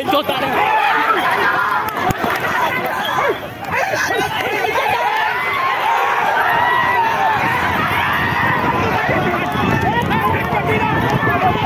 en total.